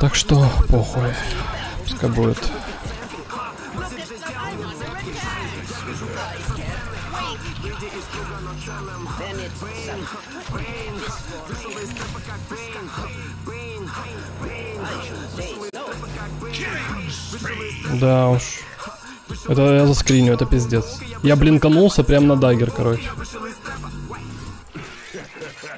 Так что, похуй. Пускай будет. Да уж. Это я заскриню, это пиздец. Я блинканулся прямо на дагер, короче.